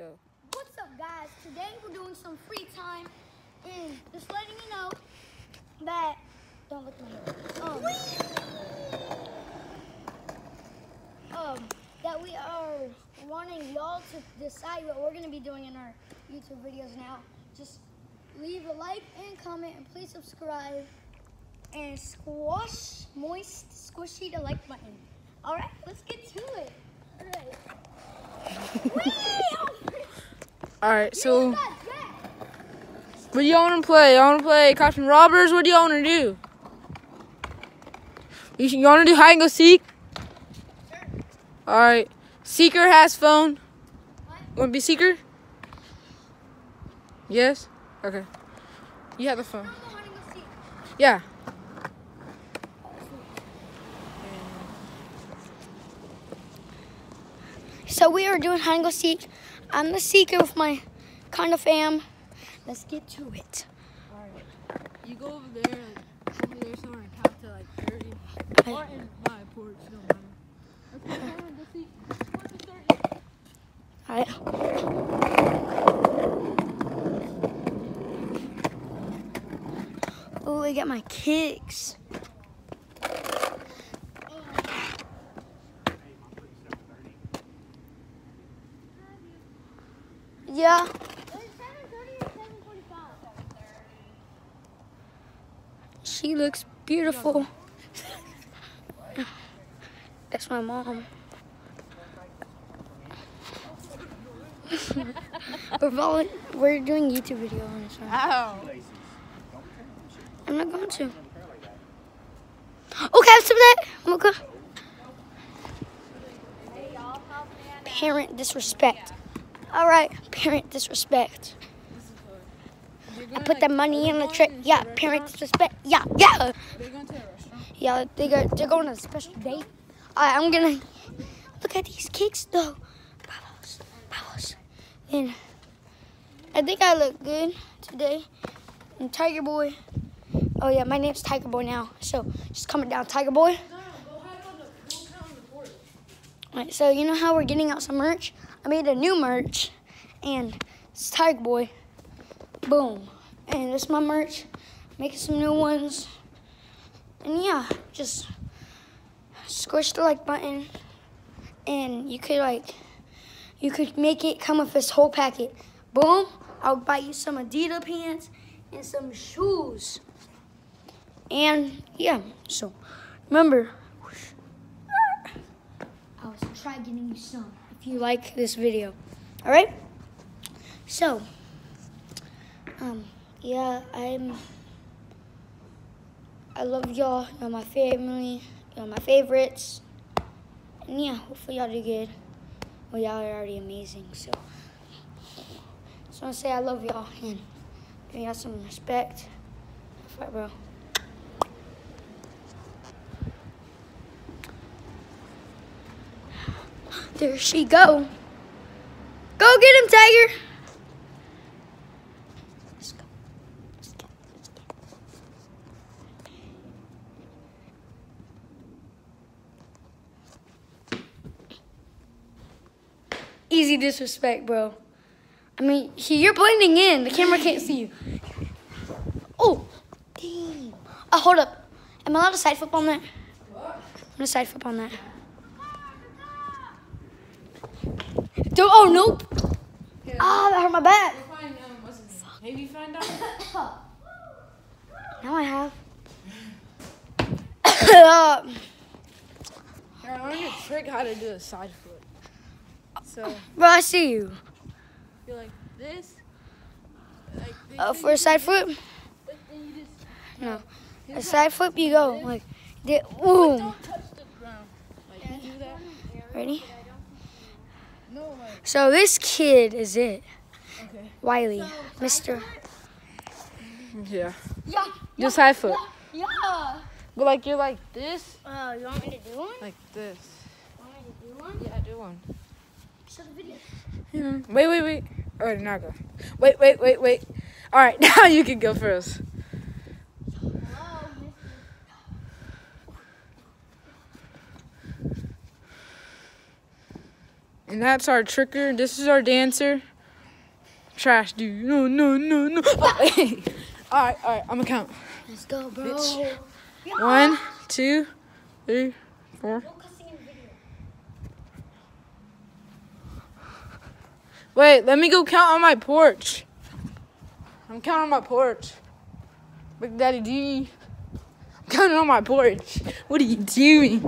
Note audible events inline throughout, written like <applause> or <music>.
Go. What's up, guys? Today we're doing some free time and just letting you know that don't look at me. Um, um, that we are wanting y'all to decide what we're gonna be doing in our YouTube videos now. Just leave a like and comment and please subscribe and squash moist squishy the like button. All right, let's get to it. All right. <laughs> All right, So, what do y'all want to play? Y'all want to play cops and robbers? What do y'all want to do? You, you want to do hide and go seek? All right. Seeker has phone. Want to be seeker? Yes. Okay. You have the phone. Yeah. So we are doing hide and go seek. I'm the seeker with my kind of fam. Let's get to it. All right. You go over there, over there somewhere and count to like 30. Or in my porch, no matter. Okay, come on, go seek. All right. Oh, I got my kicks. Yeah. She looks beautiful. That's my mom. <laughs> we're volun- we're doing YouTube video on this one. Ow. I'm not going to. Oh, okay, some of that. I'm okay. Parent disrespect. All right, parent disrespect. I put the money in the trick. Yeah, parent disrespect. Yeah, yeah. They're going to a restaurant. Yeah, they go, they're going on a special date. All right, I'm gonna look at these kicks though. Bubbles, bubbles. And I think I look good today. And Tiger Boy. Oh yeah, my name's Tiger Boy now. So just comment down, Tiger Boy. Alright, so you know how we're getting out some merch? I made a new merch, and it's Tiger Boy. Boom. And this is my merch. Making some new ones. And yeah, just squish the like button, and you could like, you could make it come with this whole packet. Boom! I'll buy you some Adidas pants and some shoes. And yeah, so remember, I was try getting you some if you like this video. All right. So, um, yeah, I'm. I love y'all. You're my family. You're my favorites. And yeah, hopefully y'all do good. Well, y'all are already amazing. So, just want to say I love y'all and give y'all some respect. Fight, bro. There she go. Go get him, Tiger. Let's go. Let's go. Let's go. Easy disrespect, bro. I mean, he, you're blending in. The camera can't see you. Oh, damn. Oh, hold up. Am I allowed to side flip on that? I'm gonna side flip on that. Do oh nope. Ah, that hurt my back. Find, um, what's his name? Maybe find out. <coughs> Now I have. <coughs> <coughs> Here, I learned a trick how to do a side flip. So, Bro, I see you. you're like this. Like this. Uh, for a side flip, But then you just no. A side flip, you go like, di- boom. don't touch the ground. Like, you do that. Ready? No, like, So this kid is it, okay. Wiley, Mister. Yeah. Yeah. Just side flip. Yeah. But like, you're like this. Uh, you want me to do one? Like this. Want me to do one? Yeah, do one. Show the video. Wait, wait, wait. All right, now go. Wait, wait, wait, wait. All right, <laughs> now you can go first. And that's our tricker. This is our dancer. Trash dude. No, no, no, no. <laughs> alright, alright, I'm gonna count. Let's go, bro. Bitch. One, two, three, four. Wait, let me go count on my porch. I'm counting on my porch. Big Daddy D. I'm counting on my porch. What are you doing?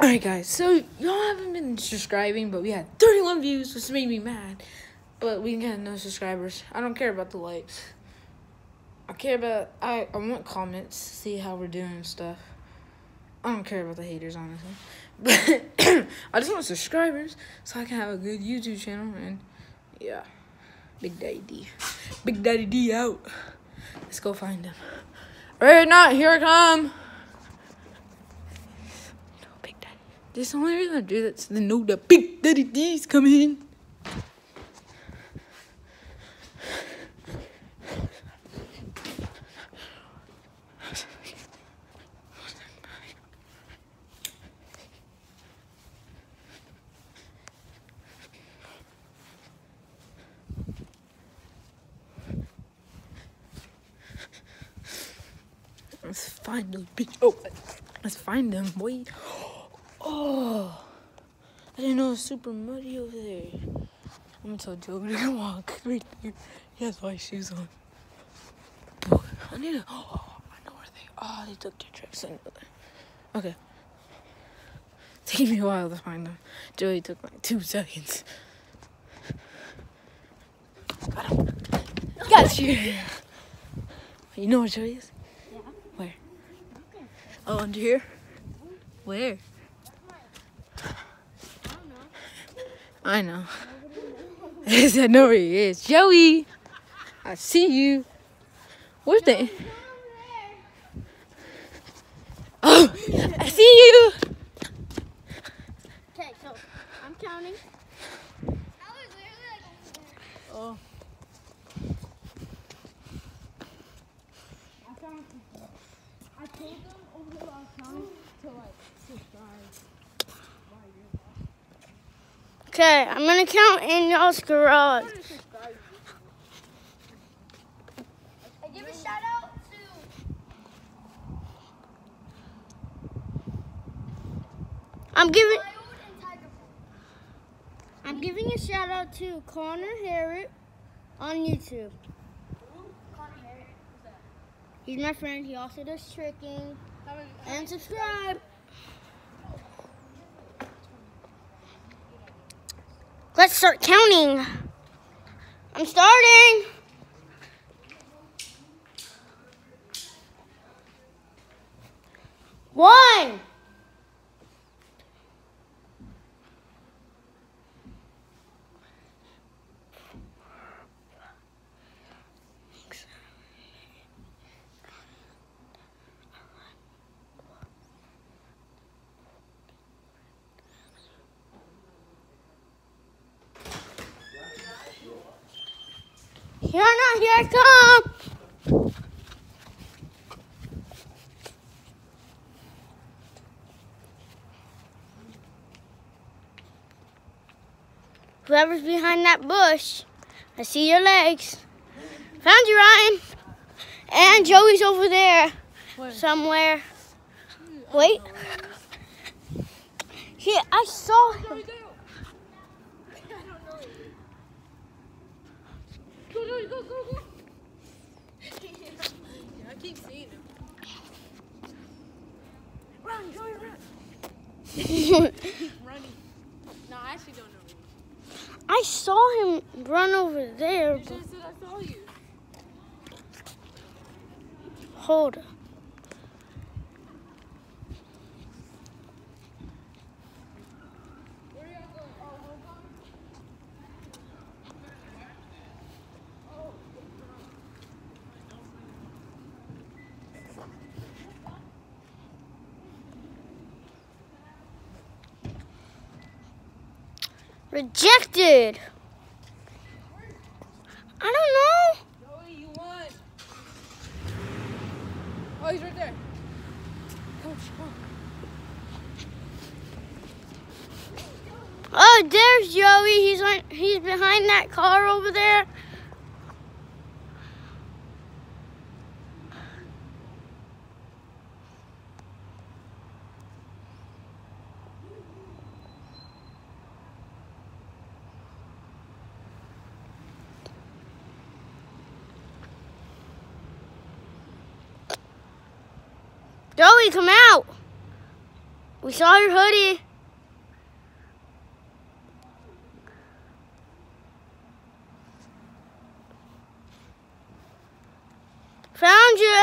Alright, guys, so y'all haven't been subscribing, but we had 31 views, which made me mad. But we got no subscribers. I don't care about the likes. I care about, I, I want comments, see how we're doing and stuff. I don't care about the haters, honestly. But <coughs> I just want subscribers so I can have a good YouTube channel and yeah. Big Daddy D. Big Daddy D out. Let's go find him. Alright, not here I come. No, Big Daddy. This is the only reason I do that so they know that Big Daddy D's coming in. Let's find those bitch. Oh, let's find them, boy. Oh, I didn't know it was super muddy over there. I'm gonna tell Joe to walk <laughs> right there. He has white shoes on. I need to. <gasps> Oh, I know where they. Oh, they took their tricks. I know that. Okay. Take me a while to find them. Joey took like two seconds. Got him. Got you. You know where Joey is? Oh, under here? Where? I know. I said, know where he is. Joey! I see you. Where's the. Oh! I see you! Okay, so I'm counting. Oh. I found I told them over the last time to like subscribe. Okay, I'm gonna count in y'all's garage. Give a shout out to I'm giving. I'm giving a shout out to Connor Harrod on YouTube. He's my friend. He also does tricking. And subscribe. Let's start counting. I'm starting. One. Here I here I come. Whoever's behind that bush, I see your legs. Found you, Ryan. And Joey's over there Where? somewhere. Wait. Here, I saw him. Go, go, go, go. yeah, I keep seeing him. Run, Joey, run. Running. No, I actually don't know. I saw him run over there. You should have said I saw you. Hold up. Where are y'all going? Oh, hold on. Rejected. I don't know. Joey, you won. Oh, he's right there. Coach, Oh, there's Joey. He's on. He's behind that car over there. Joey, come out. We saw your hoodie. Found you.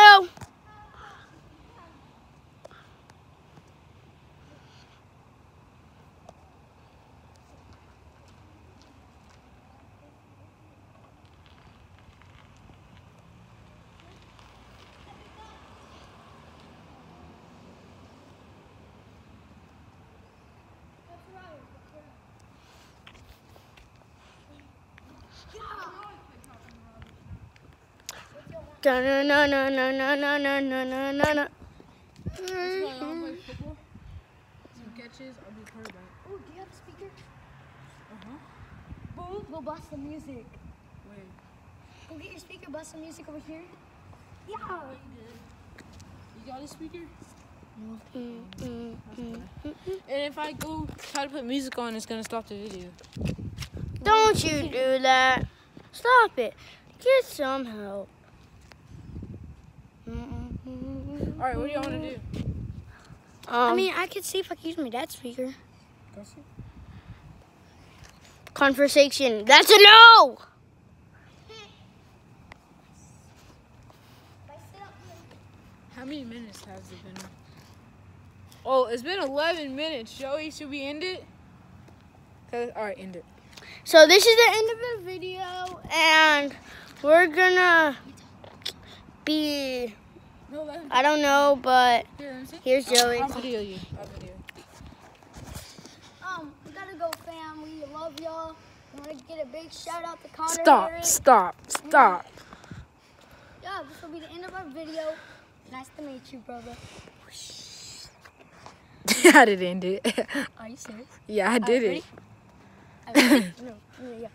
No, no, no, no, no, no, no, no, no, no, no, no. want to play football? Some catches. I'll be quarterback. Oh, do you have a speaker? Uh-huh. Boom. Go bust some music. Wait. Go get your speaker, bust some music over here. Yeah. You got a speaker? Mm, mm, mm, mm. And if I go try to put music on, it's gonna stop the video. Don't you do that. Stop it. Get some help. All right, what do y'all want to do? Um, I mean, I could see if I could use my dad's speaker. Conversation. That's a no. How many minutes has it been? Oh, it's been 11 minutes. Joey, should we end it? 'Cause- All right, end it. So this is the end of the video, and we're gonna be. No, let him. I don't know, but Here, let me see. here's Joey. I'll video you. I'll video. Um, we gotta go, fam. We love y'all. I want to get a big shout out to Connor. Stop, Harris. stop, stop. Yeah, this will be the end of our video. Nice to meet you, brother. <laughs> I didn't end it. Are you serious? yeah, I did it. ready? I- <laughs> no, no, yeah.